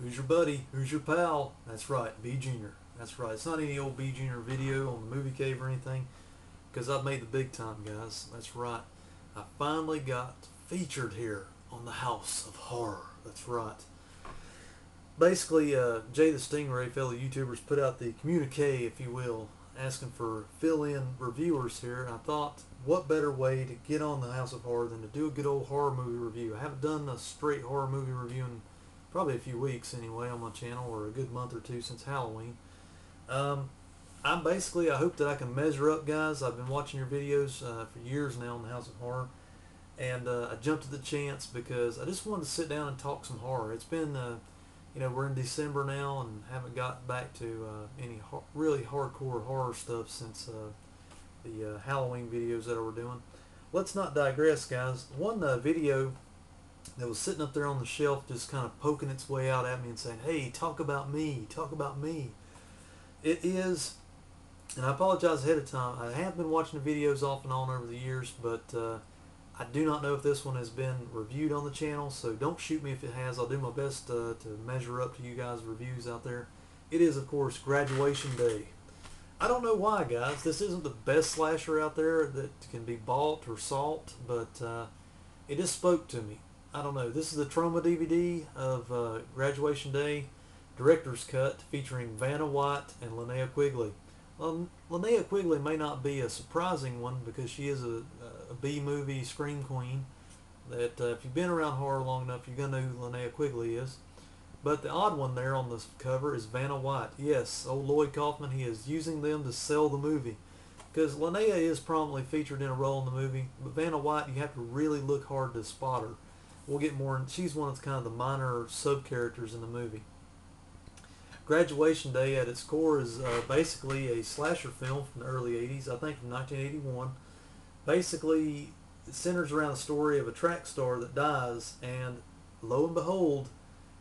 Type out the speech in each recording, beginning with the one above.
Who's your buddy? Who's your pal? That's right, B Junior. That's right. It's not any old B Junior video on the movie cave or anything, because I've made the big time, guys. That's right. I finally got featured here on the House of Horror. That's right. Basically, uh, Jay the Stingray, fellow YouTubers, put out the communique, if you will, asking for fill-in reviewers here. And I thought, what better way to get on the House of Horror than to do a good old horror movie review? I haven't done a straight horror movie review in probably a few weeks anyway on my channel, or a good month or two since Halloween. Um, I'm basically, I hope that I can measure up, guys. I've been watching your videos uh, for years now on the House of Horror, and uh, I jumped at the chance because I just wanted to sit down and talk some horror. It's been, uh, you know, we're in December now and haven't got back to uh, any ho- really hardcore horror stuff since uh, the uh, Halloween videos that I were doing. Let's not digress, guys. One video that was sitting up there on the shelf just kind of poking its way out at me and saying, hey, talk about me, talk about me. It is, and I apologize ahead of time, I have been watching the videos off and on over the years, but uh, I do not know if this one has been reviewed on the channel, so don't shoot me if it has. I'll do my best uh, to measure up to you guys' reviews out there. It is, of course, Graduation Day. I don't know why, guys. This isn't the best slasher out there that can be bought or sought, but uh, it just spoke to me. I don't know. This is the Troma DVD of uh, Graduation Day Director's Cut featuring Vanna White and Linnea Quigley. Well, Linnea Quigley may not be a surprising one because she is a, a B-movie scream queen that uh, if you've been around horror long enough, you're going to know who Linnea Quigley is. But the odd one there on the cover is Vanna White. Yes, old Lloyd Kaufman, he is using them to sell the movie. Because Linnea is prominently featured in a role in the movie, but Vanna White, you have to really look hard to spot her. We'll get more, she's one of the kind of the minor sub-characters in the movie. Graduation Day at its core is uh, basically a slasher film from the early 80s, I think from 1981. Basically, it centers around the story of a track star that dies, and lo and behold,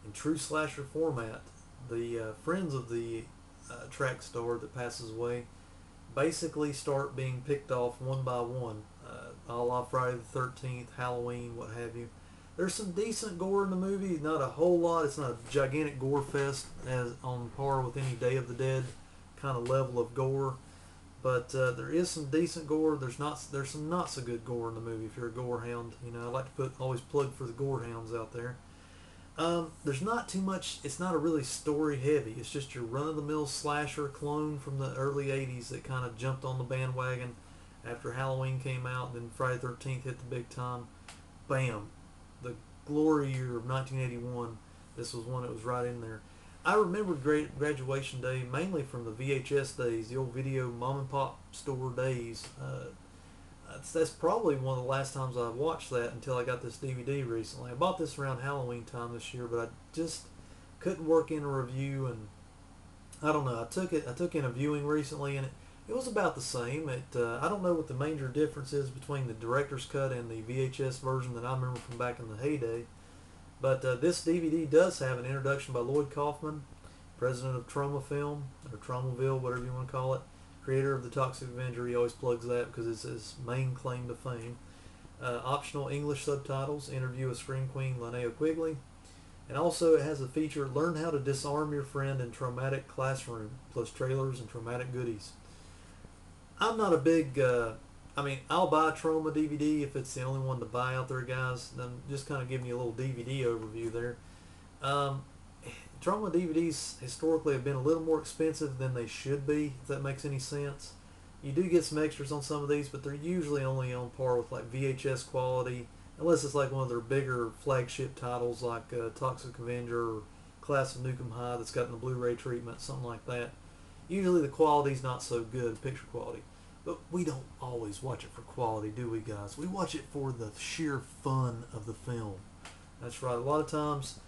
in true slasher format, the uh, friends of the uh, track star that passes away basically start being picked off one by one, uh, a la Friday the 13th, Halloween, what have you. There's some decent gore in the movie, not a whole lot. It's not a gigantic gore fest as on par with any Day of the Dead kind of level of gore, but uh, there is some decent gore. There's not there's some not so good gore in the movie if you're a gore hound. You know, I like to put always plug for the gore hounds out there. Um, there's not too much. It's not a really story heavy. It's just your run of the mill slasher clone from the early '80s that kind of jumped on the bandwagon after Halloween came out. And Then Friday the 13th hit the big time. Bam, the glory year of 1981. This was one that was right in there. I remember great graduation day mainly from the VHS days, the old video mom and pop store days. Uh, that's, that's probably one of the last times I watched that until I got this DVD recently. I bought this around Halloween time this year, but I just couldn't work in a review, and I don't know. I took it. I took in a viewing recently, and it, it was about the same. It uh, I don't know what the major difference is between the director's cut and the VHS version that I remember from back in the heyday. But uh, this DVD does have an introduction by Lloyd Kaufman, president of Troma Film or Tromaville, whatever you want to call it creator of the Toxic Avenger. He always plugs that because it's his main claim to fame. Uh, optional English subtitles, interview with Scream Queen Linnea Quigley. And also it has a feature, Learn How to Disarm Your Friend in Tromatic Classroom, plus trailers and tromatic goodies. I'm not a big, uh, I mean, I'll buy a Troma DVD if it's the only one to buy out there, guys. I'm just kind of giving you a little DVD overview there. Um, Troma DVDs historically have been a little more expensive than they should be, if that makes any sense. You do get some extras on some of these, but they're usually only on par with like VHS quality, unless it's like one of their bigger flagship titles like uh, Toxic Avenger or Class of Nuke 'Em High that's gotten the Blu-ray treatment, something like that. Usually the quality's not so good, picture quality. But we don't always watch it for quality, do we guys? We watch it for the sheer fun of the film. That's right. A lot of times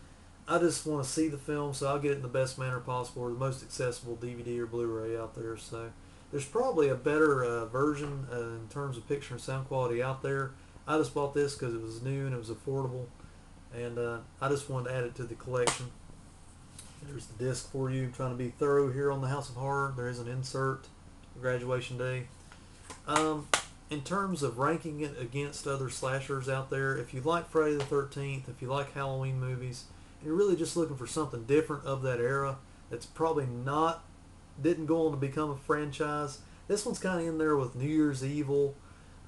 I just want to see the film, so I'll get it in the best manner possible, or the most accessible DVD or Blu-ray out there. So there's probably a better uh, version uh, in terms of picture and sound quality out there. I just bought this because it was new and it was affordable, and uh, I just wanted to add it to the collection. There's the disc for you. I'm trying to be thorough here on the House of Horror. There is an insert for graduation day. Um, in terms of ranking it against other slashers out there, if you like Friday the 13th, if you like Halloween movies, and you're really just looking for something different of that era that's probably not didn't go on to become a franchise. This one's kind of in there with New Year's Evil,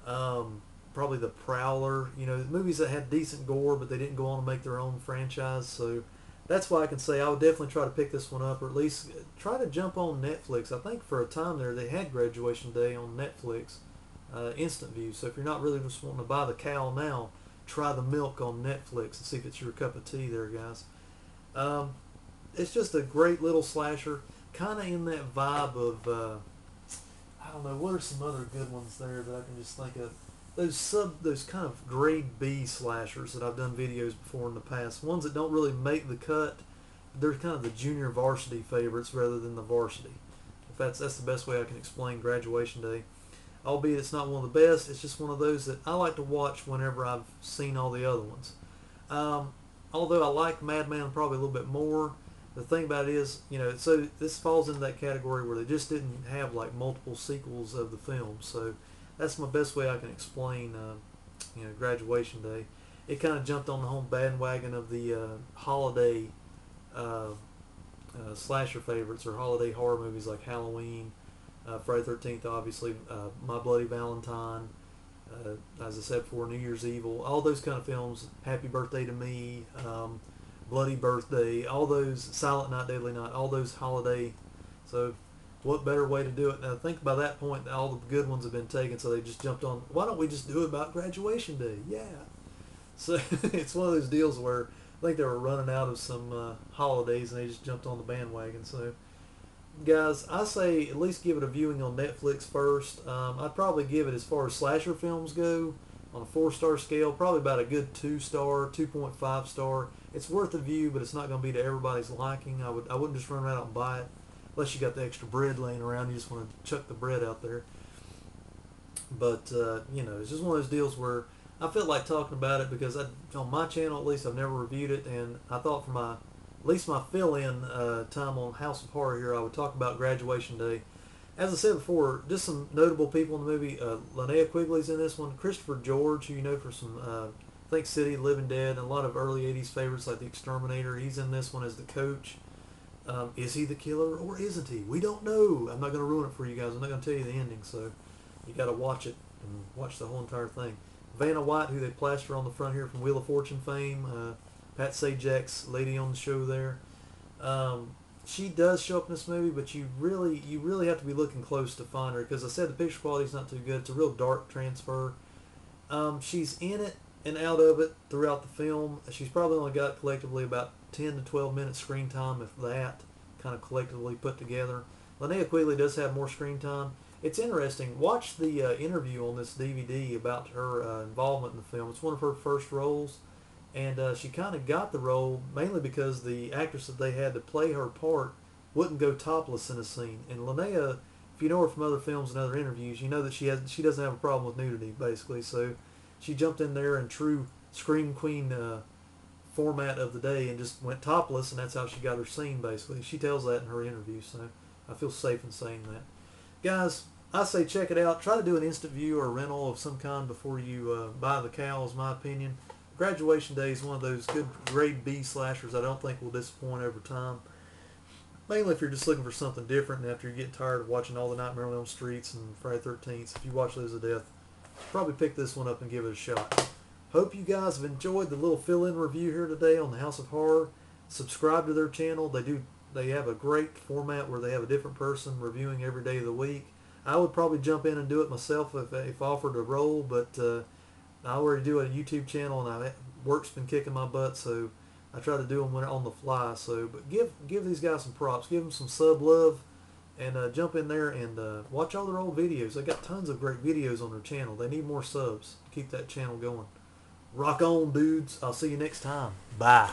um, probably The Prowler. You know, movies that had decent gore, but they didn't go on to make their own franchise. So that's why I can say I would definitely try to pick this one up, or at least try to jump on Netflix. I think for a time there they had Graduation Day on Netflix, uh, instant view. So if you're not really just wanting to buy the cow now, try the milk on Netflix and see if it's your cup of tea there, guys. Um, it's just a great little slasher, kind of in that vibe of, uh, I don't know, what are some other good ones there that I can just think of? Those sub, those kind of grade B slashers that I've done videos before in the past. Ones that don't really make the cut. They're kind of the junior varsity favorites rather than the varsity. If that's that's the best way I can explain Graduation Day albeit it's not one of the best. It's just one of those that I like to watch whenever I've seen all the other ones. Um, although I like Madman probably a little bit more, the thing about it is, you know, so this falls into that category where they just didn't have like multiple sequels of the film. So that's my best way I can explain, uh, you know, Graduation Day. It kind of jumped on the home bandwagon of the uh, holiday uh, uh slasher favorites or holiday horror movies like Halloween, uh, Friday Thirteenth, obviously, My Bloody Valentine, as I said before, New Year's Evil, all those kind of films. Happy Birthday to Me, um, Bloody Birthday, all those Silent Night, Deadly Night, all those holiday. So, what better way to do it? Now, I think by that point, all the good ones have been taken, so they just jumped on. Why don't we just do it about graduation day? Yeah. So it's one of those deals where I think they were running out of some uh, holidays and they just jumped on the bandwagon. So guys, I say at least give it a viewing on Netflix first. Um, I'd probably give it as far as slasher films go on a four star scale, probably about a good two star, 2.5 star. It's worth a view, but it's not going to be to everybody's liking. I would I wouldn't just run out and buy it unless you got the extra bread laying around. You just want to chuck the bread out there. But uh, you know, it's just one of those deals where I felt like talking about it because I, on my channel at least I've never reviewed it, and I thought for my at least my fill-in uh, time on House of Horror here, I would talk about Graduation Day. As I said before, just some notable people in the movie. Uh, Linnea Quigley's in this one. Christopher George, who you know for some, uh, I think City, Living Dead, and a lot of early 80s favorites like The Exterminator. He's in this one as the coach. Um, is he the killer or isn't he? We don't know. I'm not going to ruin it for you guys. I'm not going to tell you the ending, so you got to watch it and watch the whole entire thing. Vanna White, who they plaster on the front here from Wheel of Fortune fame, uh, Pat Sajak's lady on the show there. Um, she does show up in this movie, but you really you really have to be looking close to find her because I said the picture quality is not too good. It's a real dark transfer. Um, she's in it and out of it throughout the film. She's probably only got collectively about 10 to 12 minutes screen time, if that, kind of collectively put together. Linnea Quigley does have more screen time. It's interesting. Watch the uh, interview on this DVD about her uh, involvement in the film. It's one of her first roles and uh, she kind of got the role mainly because the actress that they had to play her part wouldn't go topless in a scene. And Linnea, if you know her from other films and other interviews, you know that she has she doesn't have a problem with nudity basically. So she jumped in there in true scream queen uh, format of the day and just went topless, and that's how she got her scene basically. She tells that in her interview, so I feel safe in saying that. Guys, I say check it out. Try to do an instant view or rental of some kind before you uh, buy the cow, is my opinion. Graduation Day is one of those good grade B slashers I don't think will disappoint over time. Mainly if you're just looking for something different and after you get tired of watching all the Nightmare on Elm Streets and Friday 13th, if you watch those to death, probably pick this one up and give it a shot. Hope you guys have enjoyed the little fill-in review here today on the House of Horror. Subscribe to their channel. They do they have a great format where they have a different person reviewing every day of the week. I would probably jump in and do it myself if, if offered a role, but uh, I already do a YouTube channel, and I work's been kicking my butt, so I try to do them when on the fly. So, but give give these guys some props, give them some sub love, and uh, jump in there and uh, watch all their old videos. They got tons of great videos on their channel. They need more subs to keep that channel going. Rock on, dudes. I'll see you next time. Bye.